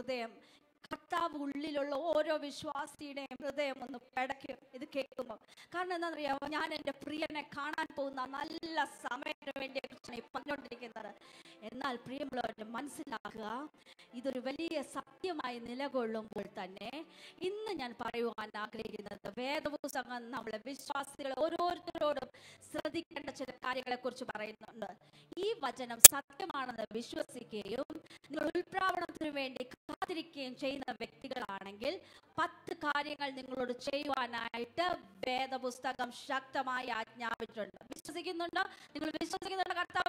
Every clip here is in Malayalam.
ഹൃദയം. കർത്താവ് ഉള്ളിലുള്ള ഓരോ വിശ്വാസിയുടെയും ഹൃദയം ഒന്ന് പടയ്ക്കും. ഇത് കേൾക്കുമ്പോൾ കാരണം എന്താണെന്നറിയാമോ? ഞാൻ എന്റെ പ്രിയനെ കാണാൻ പോകുന്ന നല്ല സമയത്തിന് വേണ്ടിയാണ് ഈ പറഞ്ഞുകൊണ്ടിരിക്കുന്നത്. എന്നാൽ പ്രിയമുള്ളവരെ മനസ്സിലാക്കുക ഇതൊരു വലിയ സത്യമായി നിലകൊള്ളുമ്പോൾ തന്നെ ഇന്ന് ഞാൻ പറയുവാൻ ആഗ്രഹിക്കുന്നത് വേദപുസ്തകം നമ്മളെ വിശ്വാസികൾ ഓരോരുത്തരോടും ശ്രദ്ധിക്കേണ്ട ചില കാര്യങ്ങളെ കുറിച്ച് പറയുന്നുണ്ട്. ഈ വചനം സത്യമാണെന്ന് വിശ്വസിക്കുകയും നിങ്ങൾ ഉൾപ്രാവണത്തിന് വേണ്ടി കാത്തിരിക്കുകയും ചെയ്യുന്ന വ്യക്തികളാണെങ്കിൽ പത്ത് കാര്യങ്ങൾ നിങ്ങളോട് ചെയ്യുവാനായിട്ട് വേദപുസ്തകം ശക്തമായി ആജ്ഞാപിച്ചിട്ടുണ്ട്. വിശ്വസിക്കുന്നുണ്ടോ? നിങ്ങൾ വിശ്വസിക്കുന്നുണ്ടോ കർത്താവ്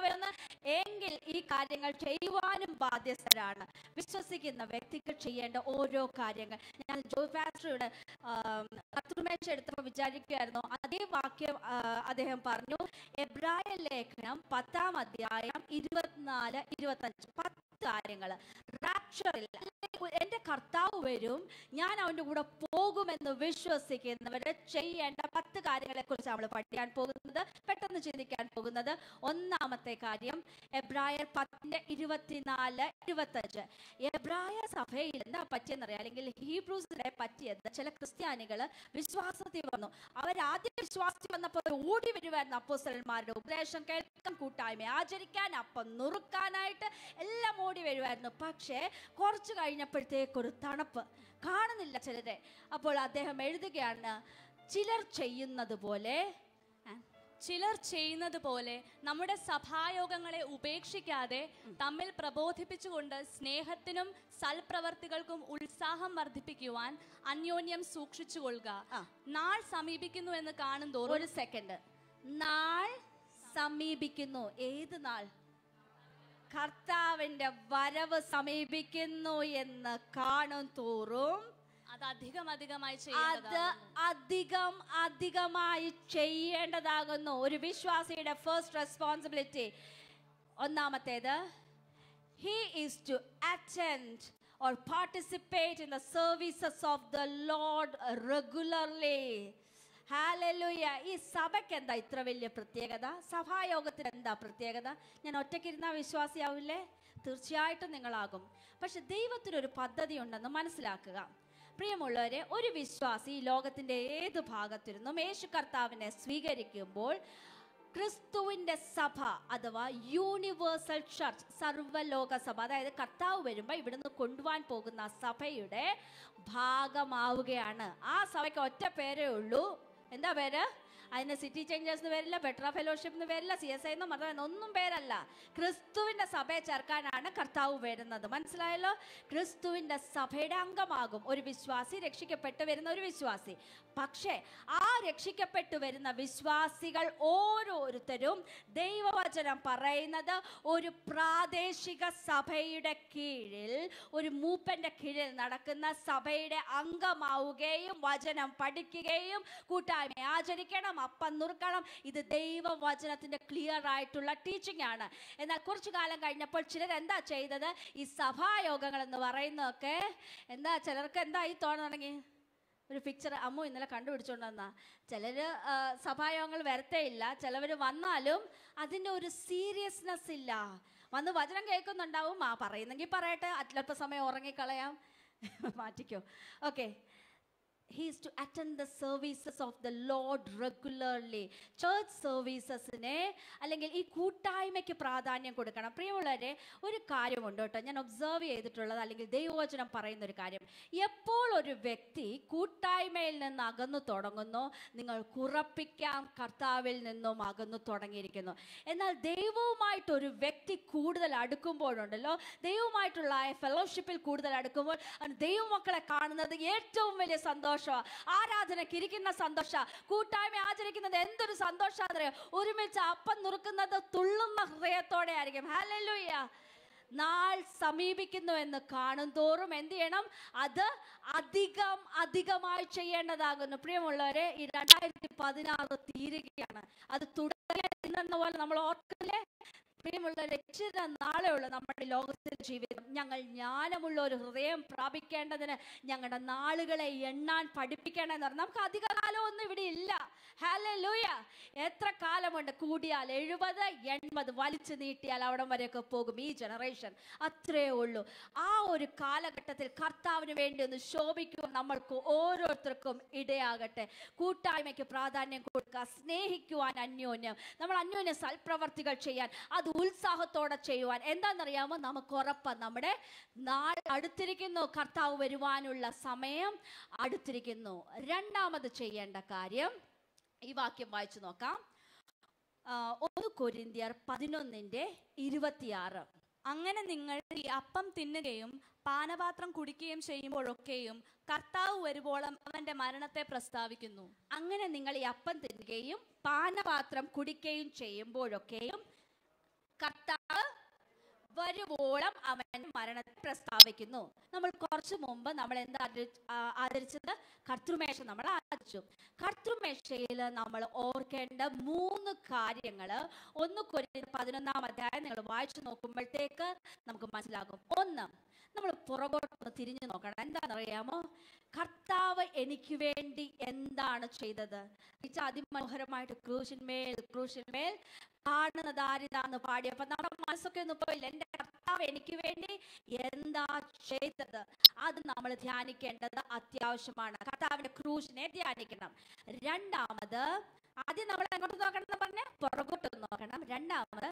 എങ്കിൽ ഈ കാര്യങ്ങൾ ചെയ്യുവാനും ബാധ്യസ്ഥരാണ്. വിശ്വസിക്കുന്ന വ്യക്തിക്ക് ചെയ്യേണ്ട ഓരോ കാര്യങ്ങൾ. ഞാൻ ജോ ഫാസ്റ്ററുടെ കത്തുമേശ എടുത്തപ്പോൾ വിചാരിക്കുകയായിരുന്നു. അതേ വാക്യം അദ്ദേഹം പറഞ്ഞു എബ്രായ ലേഖനം പത്താം അധ്യായം ഇരുപത്തിനാല് ഇരുപത്തഞ്ച് പത്ത് കാര്യങ്ങൾ. റാപ്ചറിൽ എന്റെ കർത്താവ് വരും ഞാൻ അവന്റെ കൂടെ പോകുമെന്ന് വിശ്വസിക്കുന്നവരെ ചെയ്യേണ്ട പത്ത് കാര്യങ്ങളെ കുറിച്ച് നമ്മൾ പഠിക്കാൻ പോകുന്നത് പെട്ടെന്ന് ചിന്തിക്കാൻ പോകുന്നത്. ഒന്നാമത്തെ കാര്യം എബ്രായർ പത്തിന്റെ ഇരുപത്തിനാല് ഇരുപത്തഞ്ച്. എബ്രായ സഭയിൽ എന്താ പറ്റിയെന്നറിയാം? അല്ലെങ്കിൽ ഹീബ്രൂസിനെ പറ്റിയത് ചില ക്രിസ്ത്യാനികൾ വിശ്വാസത്തിൽ വന്നു. അവരാദ്യം വിശ്വാസത്തിൽ വന്നപ്പോൾ ഓടി വരുമായിരുന്നു അപ്പോസ്തലന്മാരുടെ ഉപദേശം കേൾക്കാൻ കൂട്ടായ്മ ആചരിക്കാൻ അപ്പം നുറുക്കാനായിട്ട് എല്ലാം ഓടി വരുമായിരുന്നു പക്ഷേ കുറച്ച് കഴിഞ്ഞപ്പോഴത്തേക്കൊരു തണുപ്പ് കാണുന്നില്ല ചിലരെ. അപ്പോൾ അദ്ദേഹം എഴുതുകയാണ് ചിലർ ചെയ്യുന്നത് പോലെ ചിലർ ചെയ്യുന്നത് പോലെ നമ്മുടെ സഭായോഗങ്ങളെ ഉപേക്ഷിക്കാതെ തമ്മിൽ പ്രബോധിപ്പിച്ചുകൊണ്ട് സ്നേഹത്തിനും സൽപ്രവർത്തികൾക്കും ഉത്സാഹം വർദ്ധിപ്പിക്കുവാൻ അന്യോന്യം സൂക്ഷിച്ചുകൊള്ളുക. കൊള്ളുക നാൾ സമീപിക്കുന്നു എന്ന് കാണും തോറും ഒരു സെക്കൻഡ് നാൾ സമീപിക്കുന്നു. ഏത് നാൾ? കർത്താവിന്റെ വരവ് സമീപിക്കുന്നു എന്ന് കാണും തോറും അത് അധികം അധികമായി അത് അധികം അധികമായി ചെയ്യേണ്ടതാകുന്നു. ഒരു വിശ്വാസിയുടെ ഫസ്റ്റ് റെസ്പോൺസിബിലിറ്റി ഒന്നാമത്തേത് he is to attend or participate in the services of the Lord regularly. Hallelujah ഈ സഭയ്ക്ക് എന്താ ഇത്ര വലിയ പ്രത്യേകത? സഭായോഗത്തിന് എന്താ പ്രത്യേകത? ഞാൻ ഒറ്റയ്ക്കിരുന്ന വിശ്വാസിയാവില്ലേ? തീർച്ചയായിട്ടും നിങ്ങളാകും. പക്ഷെ ദൈവത്തിനൊരു പദ്ധതി ഉണ്ടെന്ന് മനസ്സിലാക്കുക. പ്രിയമുള്ളവരെ ഒരു വിശ്വാസി ഈ ലോകത്തിന്റെ ഏത് ഭാഗത്തിരുന്നും യേശു കർത്താവിനെ സ്വീകരിക്കുമ്പോൾ ക്രിസ്തുവിന്റെ സഭ അഥവാ യൂണിവേഴ്സൽ ചർച്ച് സർവലോക സഭ അതായത് കർത്താവ് വരുമ്പോൾ ഇവിടുന്ന് കൊണ്ടുപോകാൻ പോകുന്ന സഭയുടെ ഭാഗമാവുകയാണ്. ആ സഭയ്ക്ക് ഒറ്റ പേരേ ഉള്ളൂ. എന്താ പേര്? അതിന് സിറ്റി ചേഞ്ചേഴ്സ് എന്ന് പേരില്ല ബെറ്റർ ഫെലോഷിപ്പ് എന്ന് പേരില്ല സി എസ് ഐ എന്ന് പറഞ്ഞ ഒന്നും പേരല്ല. ക്രിസ്തുവിന്റെ സഭയെ ചേർക്കാനാണ് കർത്താവ് വരുന്നത് മനസ്സിലായല്ലോ? ക്രിസ്തുവിന്റെ സഭയുടെ അംഗമാകും ഒരു വിശ്വാസി രക്ഷിക്കപ്പെട്ടു വരുന്ന ഒരു വിശ്വാസി. പക്ഷേ ആ രക്ഷിക്കപ്പെട്ടു വരുന്ന വിശ്വാസികൾ ഓരോരുത്തരും ദൈവവചനം പറയുന്നത് ഒരു പ്രാദേശിക സഭയുടെ കീഴിൽ ഒരു മൂപ്പന്റെ കീഴിൽ നടക്കുന്ന സഭയുടെ അംഗമാവുകയും വചനം പഠിക്കുകയും കൂട്ടായ്മ ആചരിക്കണം. അപ്പം നുറുക്കണം. ഇത് ദൈവവചനത്തിന്റെ ക്ലിയർ ആയിട്ടുള്ള ടീച്ചിങ് ആണ്. എന്നാൽ കുറച്ചു കാലം കഴിഞ്ഞപ്പോൾ ചിലർ എന്താ ചെയ്തത്? ഈ സഭായോഗങ്ങൾ എന്ന് പറയുന്നതൊക്കെ എന്താ ചിലർക്ക് എന്താ ഈ തോന്നു തുടങ്ങി? ഒരു പിക്ചർ അമ്മു ഇന്നലെ കണ്ടുപിടിച്ചോണ്ടെന്നാ ചിലര് ആ, സഭായോഗങ്ങൾ വരത്തേ ഇല്ല. ചിലവർ വന്നാലും അതിന്റെ ഒരു സീരിയസ്നെസ് ഇല്ല. വന്ന് വചനം കേൾക്കുന്നുണ്ടാവും. ആ പറയുന്നെങ്കിൽ പറയട്ടെ. അല്പസമയം ഉറങ്ങിക്കളയാം. മാറ്റിക്കോ. Okay he is to attend the services of the Lord regularly church സർവീസസിനെ അല്ലെങ്കിൽ ഈ കൂട്ടായ്മയ്ക്ക് പ്രാധാന്യം കൊടുക്കണം. പ്രിയമുള്ളവരെ ഒരു കാര്യമുണ്ട് കേട്ടോ. ഞാൻ ഒബ്സർവ് ചെയ്തിട്ടുള്ളത് അല്ലെങ്കിൽ ദൈവവചനം പറയുന്ന ഒരു കാര്യം. എപ്പോൾ ഒരു വ്യക്തി കൂട്ടായ്മയിൽ നിന്ന് അകന്നു തുടങ്ങുന്നു നിങ്ങൾ കുറപ്പിക്കാൻ കർത്താവിൽ നിന്നും അകന്നു തുടങ്ങിയിരിക്കുന്നു. എന്നാൽ ദൈവവുമായിട്ട് ഒരു വ്യക്തി കൂടുതൽ അടുക്കുമ്പോഴുണ്ടല്ലോ. ദൈവവുമായിട്ടുള്ള ഫെലോഷിപ്പിൽ കൂടുതൽ അടുക്കുമ്പോൾ ദൈവമക്കളെ കാണുന്നത് ഏറ്റവും വലിയ സന്തോഷമാണ് ആരാധനയ്ക്ക് ഇരിക്കുന്ന സന്തോഷ. കൂട്ടായ്മ ആചരിക്കുന്നത് എന്തൊരു സന്തോഷാന്നറിയോ ഒരുമിച്ച് അപ്പം നുറുക്കുന്നത് തുള്ളുന്ന ഹൃദയത്തോടെ ആയിരിക്കും. ഹല്ലേലൂയ. നാൾ സമീപിക്കുന്നു എന്ന് കാണും തോറും എന്ത് ചെയ്യണം? അത് അധികം അധികമായി ചെയ്യേണ്ടതാകുന്നു. പ്രിയമുള്ളവരെ ഈ രണ്ടായിരത്തി പതിനാറ് തീരുകയാണ്. അത് തുടരുന്ന പോലെ നമ്മൾ ഓർക്കില്ലേ പ്രിയമുള്ള രക്ഷിത നാളെയുള്ള നമ്മുടെ ലോകത്തിലെ ജീവിതം. ഞങ്ങൾ ജ്ഞാനമുള്ള ഒരു ഹൃദയം പ്രാപിക്കേണ്ടതിന് ഞങ്ങളുടെ നാളുകളെ എണ്ണാൻ പഠിപ്പിക്കേണ്ടതെന്ന് പറഞ്ഞാൽ നമുക്ക് അധിക കർത്താവൊന്നും ഇവിടെ ഇല്ല. ഹല്ലേലൂയ എത്ര കാലമുണ്ട്? കൂടിയാൽ എഴുപത് എൺപത് വലിച്ചു നീട്ടിയാൽ അവിടം വരെയൊക്കെ പോകും ഈ ജനറേഷൻ അത്രേ ഉള്ളൂ. ആ ഒരു കാലഘട്ടത്തിൽ കർത്താവിന് വേണ്ടി ഒന്ന് ശോഭിക്കുവാൻ നമ്മൾക്ക് ഓരോരുത്തർക്കും ഇടയാകട്ടെ. കൂട്ടായ്മയ്ക്ക് പ്രാധാന്യം കൊടുക്കുക സ്നേഹിക്കുവാൻ അന്യോന്യം. നമ്മൾ അന്യോന്യം സൽപ്രവർത്തികൾ ചെയ്യാൻ അത് ഉത്സാഹത്തോടെ ചെയ്യുവാൻ. എന്താണെന്നറിയാമോ? നമുക്ക് ഉറപ്പാണ് നമ്മുടെ നാൾ അടുത്തിരിക്കുന്നു. കർത്താവ് വരുവാനുള്ള സമയം അടുത്തിരിക്കുന്നു. രണ്ടാമത് ചെയ്യേണ്ട കാര്യം ഈ വാക്യം വായിച്ചു നോക്കാം. ഒന്ന് കൊരിന്തിയർ പതിനൊന്നിന്റെ ഇരുപത്തിയാറ്. അങ്ങനെ നിങ്ങൾ ഈ അപ്പം തിന്നുകയും പാനപാത്രം കുടിക്കുകയും ചെയ്യുമ്പോഴൊക്കെയും കർത്താവ് വരുവോളം അവന്റെ മരണത്തെ പ്രസ്താവിക്കുന്നു. അങ്ങനെ നിങ്ങൾ ഈ അപ്പം തിന്നുകയും പാനപാത്രം കുടിക്കുകയും ചെയ്യുമ്പോഴൊക്കെയും കർത്താവ് വരുവോളം അവൻ മരണത്തെ പ്രസ്താവിക്കുന്നു. നമ്മൾ കുറച്ചു മുമ്പ് നമ്മൾ എന്താ ആദരിച്ചത്? കർത്തൃമേശ നമ്മൾ ആദരിച്ചു. കർത്തൃമേശയിൽ നമ്മൾ ഓർക്കേണ്ട മൂന്ന് കാര്യങ്ങൾ ഒന്ന് കൊരി പതിനൊന്നാം അധ്യായം നിങ്ങൾ വായിച്ചു നോക്കുമ്പോഴത്തേക്ക് നമുക്ക് മനസ്സിലാകും. ഒന്ന് നമ്മൾ പുറകോട്ടൊന്ന് തിരിഞ്ഞു നോക്കണം. എന്താണെന്നറിയാമോ? കർത്താവ് എനിക്ക് വേണ്ടി എന്താണ് ചെയ്തത്? അതിമനോഹരമായിട്ട് ക്രൂശിന്മേൽ ക്രൂശിന്മേൽ കാണുന്ന ദാരിതാന്ന് പാടിയപ്പോ നമ്മുടെ മനസ്സൊക്കെ ഒന്ന് പോയില്ല? എന്റെ കർത്താവ് എനിക്ക് വേണ്ടി എന്താ ചെയ്തത്? അത് നമ്മൾ ധ്യാനിക്കേണ്ടത് അത്യാവശ്യമാണ്. കർത്താവിന്റെ ക്രൂശിനെ ധ്യാനിക്കണം. രണ്ടാമത് ആദ്യം നമ്മൾ എങ്ങോട്ട് നോക്കണം എന്ന് പറഞ്ഞ പുറകോട്ട് നോക്കണം. രണ്ടാമത്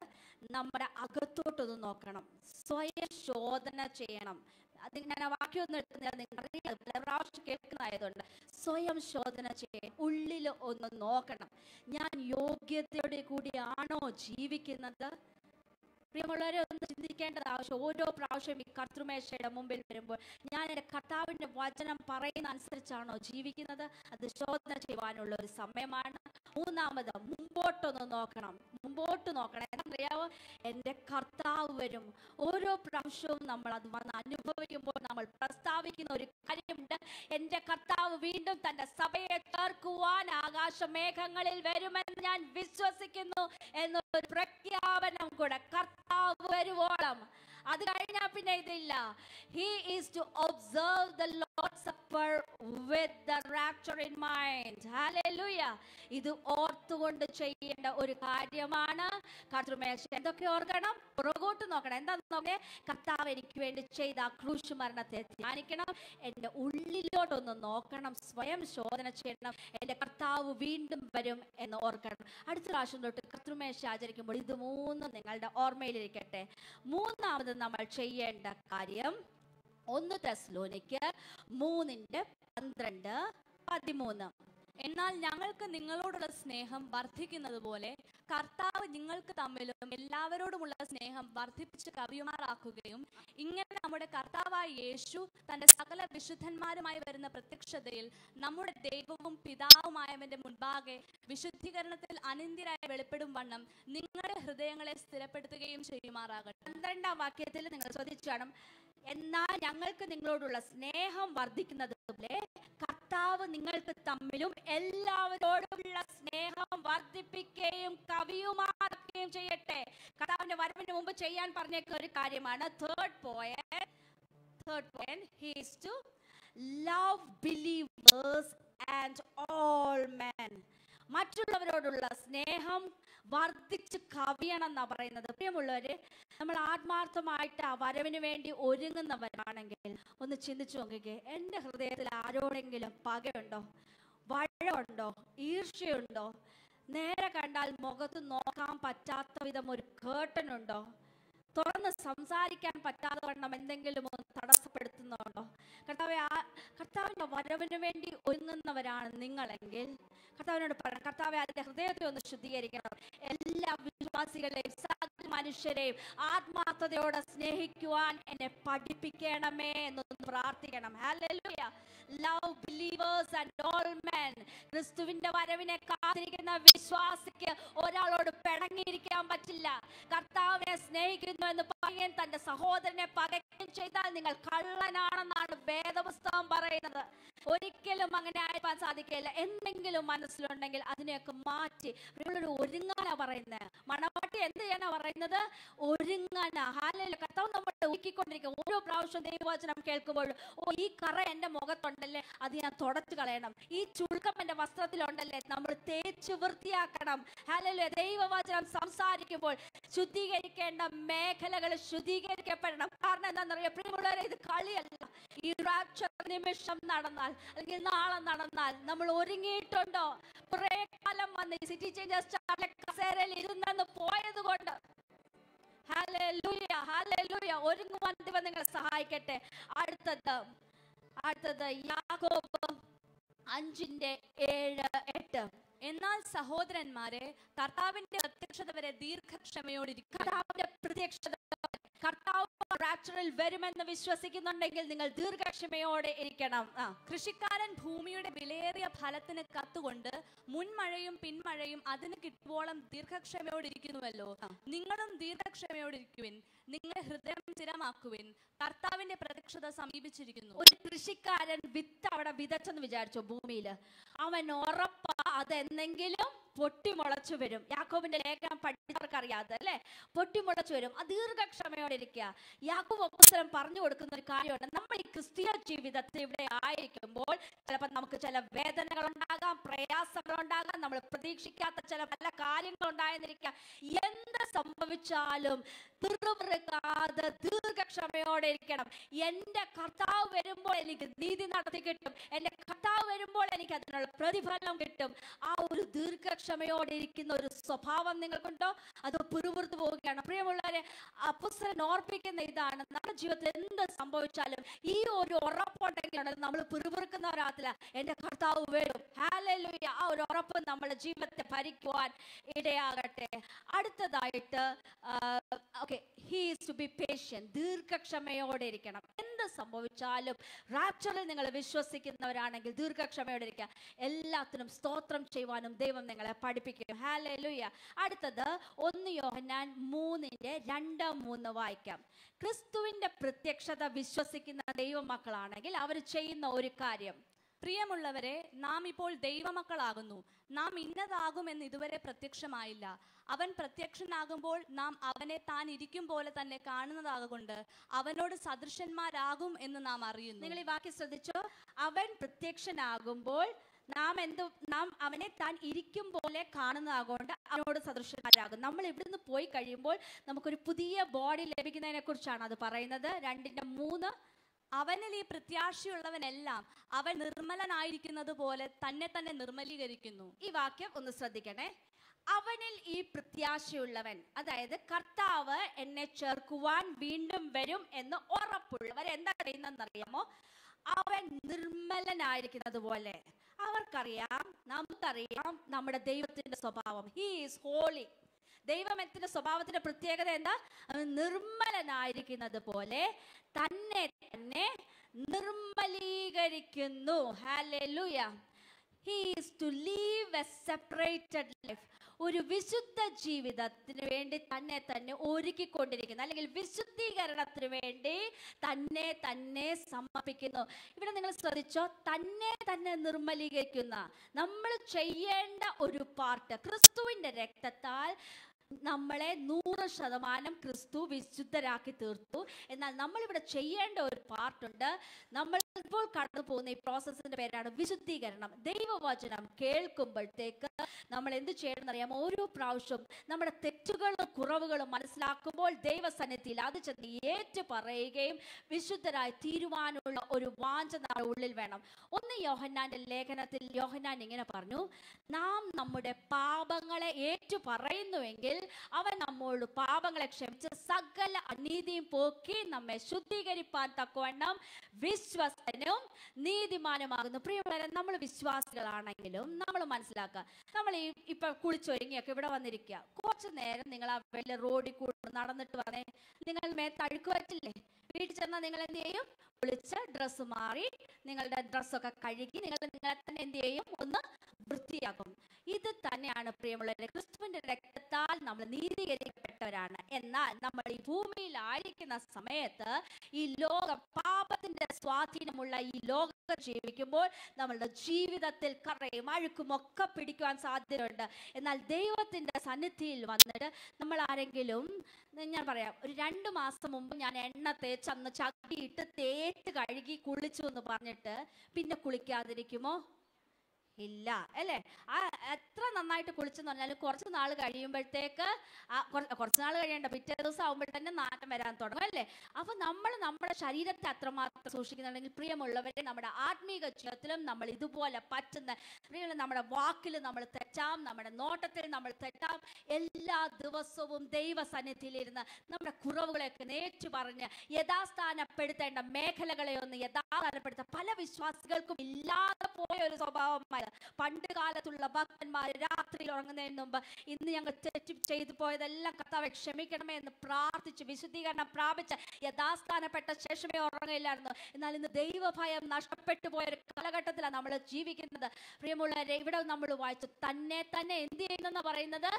നമ്മുടെ അകത്തോട്ടൊന്ന് നോക്കണം. സ്വയം ശോധന ചെയ്യണം. അത് ഞാൻ ആ വാക്യമൊന്നും എടുക്കുന്നില്ല നിങ്ങൾ അറിയാം. പല പ്രാവശ്യം കേൾക്കുന്നതായതുകൊണ്ട്. സ്വയം ശോധന ചെയ്യണം ഉള്ളിൽ ഒന്ന് നോക്കണം. ഞാൻ യോഗ്യതയോടെ കൂടിയാണോ ജീവിക്കുന്നത്? പ്രിയമുള്ളവരെ ഒന്ന് ചിന്തിക്കേണ്ടത് ആവശ്യം. ഓരോ പ്രാവശ്യം ഈ കർത്തൃമേശയുടെ മുമ്പിൽ വരുമ്പോൾ ഞാൻ എന്റെ കർത്താവിന്റെ വചനം പറയുന്ന അനുസരിച്ചാണോ ജീവിക്കുന്നത്? അത് ശോധന ചെയ്യുവാനുള്ള ഒരു സമയമാണ്. മൂന്നാമത് മുമ്പോട്ടൊന്ന് നോക്കണം. മുമ്പോട്ട് നോക്കണം. എന്നറിയാവോ എന്റെ കർത്താവ് വരും. ഓരോ പ്രാവശ്യവും നമ്മൾ അത് വന്ന് അനുഭവിക്കുമ്പോൾ നമ്മൾ പ്രസ്താവിക്കുന്ന ഒരു കാര്യമുണ്ട്. എന്റെ കർത്താവ് വീണ്ടും തന്റെ സഭയെ ചേർക്കുവാൻ ആകാശമേഘങ്ങളിൽ വരുമെന്ന് ഞാൻ വിശ്വസിക്കുന്നു. എന്നൊരു പ്രഖ്യാപനം കൂടെ കർത്താവ് വരുവോളം. അത് കഴിഞ്ഞാൽ പിന്നെ ഇതില്ല. He is to observe the lord Supper with the rapture in mind. Hallelujah. ഇത് ഓർത്തുകൊണ്ട് ചെയ്യേണ്ട ഒരു കാര്യമാണ്. കർത്തൃമേശ എന്തൊക്കെ ഓർക്കണം? പുറകോട്ട് നോക്കണം. എന്താന്ന് നോക്കേ കർത്താവ് എനിക്ക് വേണ്ടി ചെയ്ത ആ ക്രൂശ് മരണത്തെ ധ്യാനിക്കണം. എന്റെ ഉള്ളിലോട്ടൊന്ന് നോക്കണം. സ്വയം ശോധന ചെയ്യണം. എന്റെ കർത്താവ് വീണ്ടും വരും എന്ന് ഓർക്കണം. അടുത്ത പ്രാവശ്യം തൊട്ട് കർത്തൃമേശ ആചരിക്കുമ്പോൾ ഇത് മൂന്നും നിങ്ങളുടെ ഓർമ്മയിലിരിക്കട്ടെ. മൂന്നാമത് നമ്മൾ ചെയ്യേണ്ട കാര്യം ഒന്ന് തെസ്ലോനിക്ക് മൂന്നിന്റെ പന്ത്രണ്ട് പതിമൂന്ന്. എന്നാൽ ഞങ്ങൾക്ക് നിങ്ങളോടുള്ള സ്നേഹം വർദ്ധിക്കുന്നത് പോലെ കർത്താവ് നിങ്ങൾക്ക് തമ്മിലും എല്ലാവരോടുമുള്ള സ്നേഹം വർദ്ധിപ്പിച്ച് കവിയുമാറാക്കുകയും ഇങ്ങനെ നമ്മുടെ കർത്താവായ യേശു തന്റെ സകല വിശുദ്ധന്മാരുമായി വരുന്ന പ്രത്യക്ഷതയിൽ നമ്മുടെ ദൈവവും പിതാവുമായവന്റെ മുൻപാകെ വിശുദ്ധീകരണത്തിൽ അനിന്തിരായി വെളിപ്പെടും വണ്ണം നിങ്ങളുടെ ഹൃദയങ്ങളെ സ്ഥിരപ്പെടുത്തുകയും ചെയ്യുമാറാകട്ടെ. പന്ത്രണ്ടാം വാക്യത്തിൽ നിങ്ങൾ ശ്രദ്ധിച്ചു എന്നാൽ ഞങ്ങൾക്ക് നിങ്ങളോടുള്ള സ്നേഹം വർദ്ധിക്കുന്നത് പോലെ കർത്താവ് നിങ്ങൾക്ക് തമ്മിലും എല്ലാവരോടുമുള്ള സ്നേഹം വർദ്ധിപ്പിക്കുകയും കവിയുമാക്കുകയും ചെയ്യട്ടെ. കർത്താവിന്റെ വരവിന് മുമ്പ് ചെയ്യാൻ പറഞ്ഞേക്കുന്ന ഒരു കാര്യമാണ്. Third point third point he's to love believers and all men. മറ്റുള്ളവരോടുള്ള സ്നേഹം വർദ്ധിച്ച് കവിയണം എന്നാ പറയുന്നത്. പ്രിയമുള്ളവര് നമ്മൾ ആത്മാർത്ഥമായിട്ട് ആ വരവിന് വേണ്ടി ഒരുങ്ങുന്നവരാണെങ്കിൽ ഒന്ന് ചിന്തിച്ചു നോക്കിക്കേ. എന്റെ ഹൃദയത്തിൽ ആരോടെങ്കിലും പകയുണ്ടോ? വഴമുണ്ടോ ഈർഷ്യയുണ്ടോ നേരെ കണ്ടാൽ മുഖത്ത് നോക്കാൻ പറ്റാത്ത വിധം ഒരു കേട്ടൻ ഉണ്ടോ? തുറന്ന് സംസാരിക്കാൻ പറ്റാതെ വണ്ണം എന്തെങ്കിലും ഒന്ന് തടസ്സപ്പെടുത്തുന്നുണ്ടോ? കർത്താവെ ആ കർത്താവിന്റെ വരവിന് വേണ്ടി ഒരുങ്ങുന്നവരാണ് നിങ്ങളെങ്കിൽ കർത്താവിനോട് പറയണം കർത്താവ് അതിന്റെ ഹൃദയത്തെ ഒന്ന് ശുദ്ധീകരിക്കണം. എല്ലാ വിശ്വാസികളെയും സകല മനുഷ്യരെയും ആത്മാർത്ഥതയോടെ സ്നേഹിക്കുവാൻ എന്നെ പഠിപ്പിക്കണമേ എന്നൊന്ന് പ്രാർത്ഥിക്കണം. Hallelujah. Love believers and all men ക്രിസ്തുവിന്റെ വരവിനെ കാത്തിരിക്കുന്ന വിശ്വാസിക്ക് ഒരാളോട് പിണങ്ങിയിരിക്കാൻ പറ്റില്ല. കർത്താവിനെ സ്നേഹിക്കുന്നു എന്ന് പറയാൻ തന്റെ സഹോദരനെ പകയ്ക്കുകയും ചെയ്താൽ നിങ്ങൾ കള്ളനാണെന്നാണ് വേദപുസ്തകം പറയുന്നത്. ഒരിക്കലും അങ്ങനെ ആയി സാധിക്കില്ല എന്തെങ്കിലും മനസ്സിലുണ്ടെങ്കിൽ അതിനെയൊക്കെ മാറ്റി ഒരു ഒരുങ്ങാനാ പറയുന്നത് മണവാട്ടി എന്ത് ചെയ്യാനാ പറയുന്നത്? ഒരുങ്ങാനാ. ഹാലയില കർത്താവ് നമ്മളെ ഒരുക്കിക്കൊണ്ടിരിക്കുക ഓരോ പ്രാവശ്യം ദൈവവചനം കേൾക്കുമ്പോഴും ഓ ഈ കറ എന്റെ മുഖത്തുണ്ടല്ലേ അത് ഞാൻ തുടച്ചു കളയണം. ഈ ചുളുക്കം എന്റെ വസ്ത്രത്തിലുണ്ടല്ലേ? നമ്മൾ തേച്ച് വൃത്തിയാക്കണം. ഹലോ ദൈവവചനം സംസാരിക്കുമ്പോൾ ശുദ്ധീകരിക്കേണ്ട മേഖലകൾ ശുദ്ധീകരിക്കപ്പെടണം. കാരണം എന്താണെന്നറിയാം? പ്രിയമുള്ളവരെ ഇത് കളിയല്ല. ഈ റാപ്ചർ നിമിഷം നടന്നാൽ അല്ലെങ്കിൽ നാളെ നടന്നാൽ നമ്മൾ ഒരുങ്ങിയിട്ടുണ്ടോ? കുറെ കാലം വന്ന് സിറ്റി ചേഞ്ചേഴ്സ് ചാർട്ടിലെ കസേരയിൽ ഇരുന്നെന്ന് പോയത് കൊണ്ട് ഒരുങ്ങുവാൻ ദൈവം നിങ്ങളെ സഹായിക്കട്ടെ. അടുത്തത് അടുത്തത് യാക്കോബ് അഞ്ചിന്റെ ഏഴ് എട്ട്. എന്നാൽ സഹോദരന്മാരെ കർത്താവിന്റെ പ്രത്യക്ഷത വരെ ദീർഘക്ഷമയോടിരിക്കും കർത്താവിന്റെ പ്രത്യക്ഷത കർത്താവ് റാപ്ചറിൽ വരുമെന്ന് വിശ്വസിക്കുന്നുണ്ടെങ്കിൽ നിങ്ങൾ ദീർഘക്ഷമയോടെ ഇരിക്കണം. ആ കൃഷിക്കാരൻ ഭൂമിയുടെ വിലയേറിയ ഫലത്തിന് കത്തുകൊണ്ട് മുൻമഴയും പിൻമഴയും അതിന് കിട്ടുവോളം ദീർഘക്ഷമയോടിരിക്കുന്നുവല്ലോ. നിങ്ങളും ദീർഘക്ഷമയോടെ ഇരിക്കുവിൻ നിങ്ങളെ ഹൃദയം സ്ഥിരമാക്കുവിൻ. കർത്താവിന്റെ പ്രത്യക്ഷത സമീപിച്ചിരിക്കുന്നു. ഒരു കൃഷിക്കാരൻ വിത്ത് അവിടെ വിതച്ചെന്ന് വിചാരിച്ചു ഭൂമിയിൽ അവൻ ഉറപ്പ അതെന്തെങ്കിലും പൊട്ടിമുളച്ചു വരും. യാക്കോബിന്റെ ലേഖനം പഠിച്ചവർക്ക് അറിയാതെ അല്ലെ? പൊട്ടിമുളച്ചു വരും. ആ ദീർഘക്ഷമയോടെ ഇരിക്കുക. യാക്കോബ് അവസരം പറഞ്ഞു കൊടുക്കുന്ന ഒരു കാര്യമുണ്ട്. നമ്മൾ ഈ ക്രിസ്തീയ ജീവിതത്തിൽ ഇവിടെ ആയിരിക്കുമ്പോൾ ചിലപ്പോൾ നമുക്ക് ചില വേദനകൾ ഉണ്ടാകാം പ്രയാസങ്ങൾ ഉണ്ടാകാം നമ്മൾ പ്രതീക്ഷിക്കാത്ത ചില പല കാര്യങ്ങൾ ഉണ്ടായെന്നിരിക്കുക എന്ത് സംഭവിച്ചാലും തിറുമുറുക്കാതെ ദീർഘക്ഷമയോടെ ഇരിക്കണം. എന്റെ കർത്താവ് വരുമ്പോൾ എനിക്ക് നീതി നടത്തി കിട്ടും. എന്റെ കർത്താവ് വരുമ്പോൾ എനിക്ക് അതിനുള്ള പ്രതിഫലം കിട്ടും. ആ ഒരു ദീർഘക്ഷമയോടെ ഇരിക്കുന്ന ഒരു സ്വഭാവം നിങ്ങൾക്കുണ്ടോ? അത് പുറപുറത്ത് പോവുകയാണ്. പ്രിയമുള്ളവരെ അപ്പുസ്തലൻ ഓർപ്പിക്കുന്ന ഇതാണ് നമ്മുടെ ജീവിതത്തിൽ എന്ത് സംഭവിച്ചാലും ഈ ഒരു ഉറപ്പുണ്ടെങ്കിലാണ് നമ്മൾ പിറുപിറുക്കുന്നവരാകത്തില്ല എന്റെ കർത്താവ് വരും. ഹാലലുയ ആ ഒരു ഉറപ്പ് നമ്മുടെ ജീവിതത്തെ ഭരിക്കുവാൻ ഇടയാകട്ടെ. അടുത്തതായിട്ട് okay he's to be patient ദീർഘക്ഷമയോടെ ഇരിക്കണം. എന്ത് സംഭവിച്ചാലും റാപ്ചറിൽ നിങ്ങൾ വിശ്വസിക്കുന്നവരാണെങ്കിൽ ദീർഘക്ഷമയോടെ ഇരിക്കുക. എല്ലാത്തിനും സ്തോത്രം ചെയ്യുവാനും ദൈവം നിങ്ങളെ പഠിപ്പിക്കും. ഹാലലുയ അടുത്തത് ഒന്ന് യോഹന്നാൻ മൂന്നിന്റെ രണ്ട് മൂന്ന് വായിക്കാം. ക്രിസ്തുവിന്റെ പ്രത്യക്ഷത വിശ്വസിക്കുന്ന ദൈവമക്കളാണെങ്കിൽ അവർ ചെയ്യുന്ന ഒരു കാര്യം. പ്രിയമുള്ളവരെ നാം ഇപ്പോൾ ദൈവമക്കളാകുന്നു. നാം ഇന്നതാകുമെന്ന് ഇതുവരെ പ്രത്യക്ഷമായില്ല. അവൻ പ്രത്യക്ഷനാകുമ്പോൾ നാം അവനെ താൻ ഇരിക്കും പോലെ തന്നെ കാണുന്നതാകൊണ്ട് അവനോട് സദൃശന്മാരാകും എന്ന് നാം അറിയുന്നു. നിങ്ങൾ ഈ വാക്യം ശ്രദ്ധിച്ചോ? അവൻ പ്രത്യക്ഷനാകുമ്പോൾ നാം എന്ത് നാം അവനെ താൻ ഇരിക്കും പോലെ കാണുന്നതാകൊണ്ട് അവനോട് സദൃശന്മാരാകും. നമ്മൾ ഇവിടുന്ന് പോയി കഴിയുമ്പോൾ നമുക്കൊരു പുതിയ ബോഡി ലഭിക്കുന്നതിനെ കുറിച്ചാണ് അത് പറയുന്നത്. രണ്ടിന്റെ മൂന്ന് അവനിൽ ഈ പ്രത്യാശയുള്ളവനെല്ലാം അവൻ നിർമ്മലനായിരിക്കുന്നത് പോലെ തന്നെ തന്നെ നിർമ്മലീകരിക്കുന്നു. ഈ വാക്യം ഒന്ന് ശ്രദ്ധിക്കണേ. അവനിൽ ഈ പ്രത്യാശയുള്ളവൻ അതായത് കർത്താവ് എന്നെ ചേർക്കുവാൻ വീണ്ടും വരും എന്ന് ഉറപ്പുള്ളവർ എന്താ ചെയ്യുന്നതെന്നറിയാമോ അവൻ നിർമ്മലനായിരിക്കുന്നത് പോലെ. അവർക്കറിയാം നമുക്കറിയാം നമ്മുടെ ദൈവത്തിന്റെ സ്വഭാവം. ഹീ ഈസ് ഹോളി ദൈവത്തിന്റെ സ്വഭാവത്തിന്റെ പ്രത്യേകത എന്താ? നിർമ്മലനായിരിക്കുന്നത് പോലെ തന്നെ തന്നെ നിർമ്മലീകരിക്കുന്നു. ഹാലൂയ he's to live a separated life ഒരു വിശുദ്ധ ജീവിതത്തിന് വേണ്ടി തന്നെ തന്നെ ഒരുക്കിക്കൊണ്ടിരിക്കുന്നു. അല്ലെങ്കിൽ വിശുദ്ധീകരണത്തിന് വേണ്ടി തന്നെ തന്നെ സമർപ്പിക്കുന്നു. ഇവിടെ നിങ്ങൾ ശ്രദ്ധിച്ചോ? തന്നെ തന്നെ നിർമ്മലീകരിക്കുന്ന നമ്മൾ ചെയ്യേണ്ട ഒരു പാർട്ട് ക്രിസ്തുവിന്റെ രക്തത്താൽ നമ്മളെ നൂറ് ശതമാനം ക്രിസ്തു വിശുദ്ധരാക്കി തീർത്തു. എന്നാൽ നമ്മളിവിടെ ചെയ്യേണ്ട ഒരു പാർട്ടുണ്ട് നമ്മൾ ഇപ്പോൾ കടന്നു പോകുന്ന ഈ പ്രോസസ്സിന്റെ പേരാണ് വിശുദ്ധീകരണം. ദൈവവചനം കേൾക്കുമ്പോഴത്തേക്ക് നമ്മൾ എന്ത് ചെയ്യണമെന്ന് അറിയാം ഓരോ പ്രാവശ്യം നമ്മുടെ തെറ്റുകളും കുറവുകളും മനസ്സിലാക്കുമ്പോൾ ദൈവസന്നിധിയിൽ അത് ചെന്ന് ഏറ്റു പറയുകയും വിശുദ്ധരായി തീരുവാനുള്ള ഒരു വാഞ്ച നമ്മുടെ ഉള്ളിൽ വേണം. ഒന്ന് യോഹന്നാന്റെ ലേഖനത്തിൽ യോഹന്നാൻ ഇങ്ങനെ പറഞ്ഞു നാം നമ്മുടെ പാപങ്ങളെ ഏറ്റു പറയുന്നുവെങ്കിൽ അവൻ നമ്മോട് പാപങ്ങളെ ക്ഷമിച്ച് സകല അനീതിയും പോക്കി നമ്മെ ശുദ്ധീകരിപ്പാൻ തക്കവണ്ണം വിശ്വസ്തനും നീതിമാനുമാകുന്നു. പ്രിയമുള്ളവരെ നമ്മൾ വിശ്വാസികളാണെങ്കിലും നമ്മൾ മനസ്സിലാക്കുക നമ്മൾ ഈ ഇപ്പൊ കുളിച്ചൊരുങ്ങിയൊക്കെ ഇവിടെ വന്നിരിക്കുക കുറച്ചു നേരം നിങ്ങൾ ആ വലിയ റോഡിൽ കൂടെ നടന്നിട്ട് വന്നേ. നിങ്ങൾ മേ തഴുക്ക് പറ്റില്ലേ വീട്ടിൽ ചെന്നാൽ നിങ്ങൾ എന്ത് ചെയ്യും? കുളിച്ച് ഡ്രസ്സ് മാറി നിങ്ങളുടെ ഡ്രസ്സൊക്കെ കഴുകി നിങ്ങൾ നിങ്ങളെ തന്നെ എന്ത് ചെയ്യും? ഒന്ന് വൃത്തിയാക്കും. ഇത് തന്നെയാണ് പ്രിയമുള്ളവരെ ക്രിസ്തുവിന്റെ രക്തത്താൽ നമ്മൾ നീതീകരിക്കപ്പെട്ടവരാണ്. എന്നാൽ നമ്മൾ ഈ ഭൂമിയിൽ ആയിരിക്കുന്ന സമയത്ത് ഈ ലോക പാപത്തിന്റെ സ്വാധീനമുള്ള ഈ ലോകത്ത് ജീവിക്കുമ്പോൾ നമ്മളുടെ ജീവിതത്തിൽ കറയും അഴുക്കും ഒക്കെ പിടിക്കുവാൻ സാധ്യതയുണ്ട്. എന്നാൽ ദൈവത്തിന്റെ സന്നിധിയിൽ വന്നിട്ട് നമ്മൾ ആരെങ്കിലും ഞാൻ പറയാം ഒരു രണ്ട് മാസം മുമ്പ് ഞാൻ എണ്ണ തേച്ച് അന്ന് ചകിയിട്ട് തേച്ച് കഴുകി കുളിച്ചു എന്ന് പറഞ്ഞിട്ട് പിന്നെ കുളിക്കാതിരിക്കുമോ? ഇല്ല അല്ലേ? ആ എത്ര നന്നായിട്ട് കുളിച്ചെന്ന് പറഞ്ഞാൽ കുറച്ച് നാൾ കഴിയുമ്പോഴത്തേക്ക് ആ കുറച്ച് നാൾ കഴിയണ്ട പിറ്റേ ദിവസം ആകുമ്പോൾ തന്നെ നാട്ടം വരാൻ തുടങ്ങും അല്ലേ? അപ്പൊ നമ്മൾ നമ്മുടെ ശരീരത്തെ അത്രമാത്രം സൂക്ഷിക്കുന്നുണ്ടെങ്കിൽ പ്രിയമുള്ളവരെ നമ്മുടെ ആത്മീക ജീവിതത്തിലും നമ്മൾ ഇതുപോലെ പറ്റുന്ന പ്രിയമുള്ള നമ്മുടെ വാക്കിൽ നമ്മൾ തെറ്റാം നമ്മുടെ നോട്ടത്തിൽ നമ്മൾ തെറ്റാം എല്ലാ ദിവസവും ദൈവസന്നിധിയിലിരുന്ന് നമ്മുടെ കുറവുകളെയൊക്കെ നേറ്റു പറഞ്ഞ് യഥാസ്ഥാനപ്പെടുത്തേണ്ട മേഖലകളെ ഒന്ന് യഥാസ്ഥാനപ്പെടുത്ത പല വിശ്വാസികൾക്കും ഇല്ലാതെ പോയ ഒരു സ്വഭാവമാണ് പണ്ട് കാലത്തുള്ള ഭക്തന്മാർ രാത്രിയിൽ ഉറങ്ങുന്നതിന് മുമ്പ് ഇന്ന് ഞങ്ങൾ തെറ്റ് ചെയ്തു പോയതെല്ലാം കർത്താവെ ക്ഷമിക്കണമേ എന്ന് പ്രാർത്ഥിച്ച് വിശുദ്ധീകരണം പ്രാപിച്ച് യഥാസ്ഥാനപ്പെട്ട ശേഷമേ ഉറങ്ങില്ലായിരുന്നു എന്നാൽ ഇന്ന് ദൈവഭയം നഷ്ടപ്പെട്ടു പോയ ഒരു കാലഘട്ടത്തിലാണ് നമ്മൾ ജീവിക്കുന്നത്. പ്രിയമുള്ളവരെ ഇവിടെ നമ്മൾ വായിച്ചു തന്നെ തന്നെ എന്ത് ചെയ്യുന്നെന്ന് പറയുന്നത്?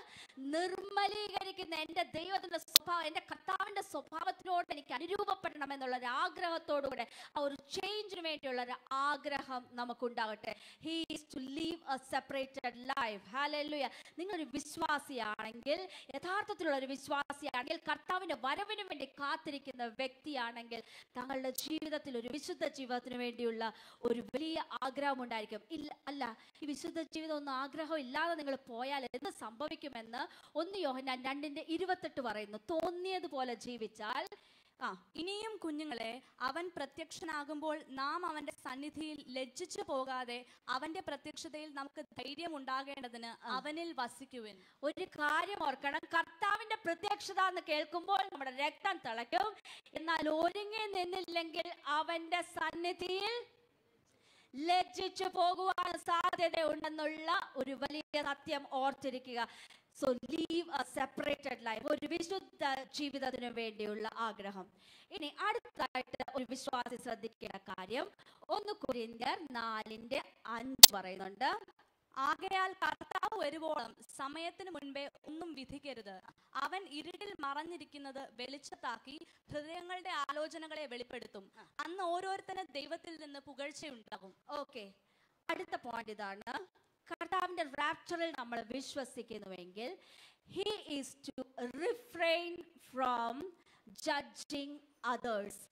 നിർമ്മലീകരിക്കുന്ന എന്റെ ദൈവത്തിന്റെ സ്വഭാവം എന്റെ കർത്താവിന്റെ സ്വഭാവത്തിനോട് എനിക്ക് അനുരൂപപ്പെടണം എന്നുള്ള ഒരു ആഗ്രഹത്തോടുകൂടെ ആ ഒരു ചേഞ്ചിന് വേണ്ടിയുള്ള ഒരു ആഗ്രഹം നമുക്കുണ്ടാകട്ടെ. He's to live a separated life ഹാലല്ലുയ നിങ്ങളൊരു വിശ്വാസിയാണെങ്കിൽ യഥാർത്ഥത്തിലുള്ള ഒരു വിശ്വാസിയാണെങ്കിൽ കർത്താവിന്റെ വരവിന് വേണ്ടി കാത്തിരിക്കുന്ന വ്യക്തിയാണെങ്കിൽ തങ്ങളുടെ ജീവിതത്തിൽ ഒരു വിശുദ്ധ ജീവിതത്തിന് വേണ്ടിയുള്ള ഒരു വലിയ ആഗ്രഹം ഉണ്ടായിരിക്കും ഇല്ല അല്ല ഈ വിശുദ്ധ ജീവിതം ഒന്നും ആഗ്രഹം ഇല്ലാതെ നിങ്ങൾ പോയാൽ എന്ത് സംഭവിക്കുമെന്ന് ഒന്ന് യോഹന രണ്ടിന്റെ ഇരുപത്തെട്ട് പറയുന്നു. തോന്നിയതുപോലെ ജീവിച്ചാൽ ആ. ഇനിയും കുഞ്ഞുങ്ങളെ അവൻ പ്രത്യക്ഷനാകുമ്പോൾ നാം അവന്റെ സന്നിധിയിൽ ലജ്ജിച്ചു പോകാതെ അവന്റെ പ്രത്യക്ഷതയിൽ നമുക്ക് ധൈര്യം ഉണ്ടാകേണ്ടതിന് അവനിൽ വസിക്കുവിൻ. ഒരു കാര്യം ഓർക്കണം. കർത്താവിന്റെ പ്രത്യക്ഷത എന്ന് കേൾക്കുമ്പോൾ നമ്മുടെ രക്തം തിളയ്ക്കും. എന്നാൽ ഒരുങ്ങി നിന്നില്ലെങ്കിൽ അവന്റെ സന്നിധിയിൽ ലജ്ജിച്ചു പോകുവാൻ സാധ്യതയുണ്ടെന്നുള്ള ഒരു വലിയ സത്യം ഓർത്തിരിക്കുക. So live a separated life ഒരു വിശുദ്ധ ജീവിതത്തിന് വേണ്ടിയുള്ള ആഗ്രഹം. ഇനി അടുത്തായിട്ട് ഒരു വിശ്വാസി ശ്രദ്ധിക്കേണ്ട കാര്യം ഒന്ന് കുരിന്യർ നാലിന്റെ അഞ്ച് പറയുന്നുണ്ട്. ആകയാൽ കർത്താവ് വരുവോളം സമയത്തിന് മുൻപേ ഒന്നും വിധിക്കരുത്. അവൻ ഇരുട്ടിൽ മറഞ്ഞിരിക്കുന്നത് വെളിച്ചത്താക്കി ഹൃദയങ്ങളുടെ ആലോചനകളെ വെളിപ്പെടുത്തും. അന്ന് ഓരോരുത്തരും ദൈവത്തിൽ നിന്ന് പുകഴ്ചയുണ്ടാകും. ഓക്കെ അടുത്ത പോയിന്റ് ഇതാണ്. കർത്താവിന്റെ റാപ്ചറിൽ നമ്മൾ വിശ്വസിക്കുന്നുവെങ്കിൽ he is to refrain from judging others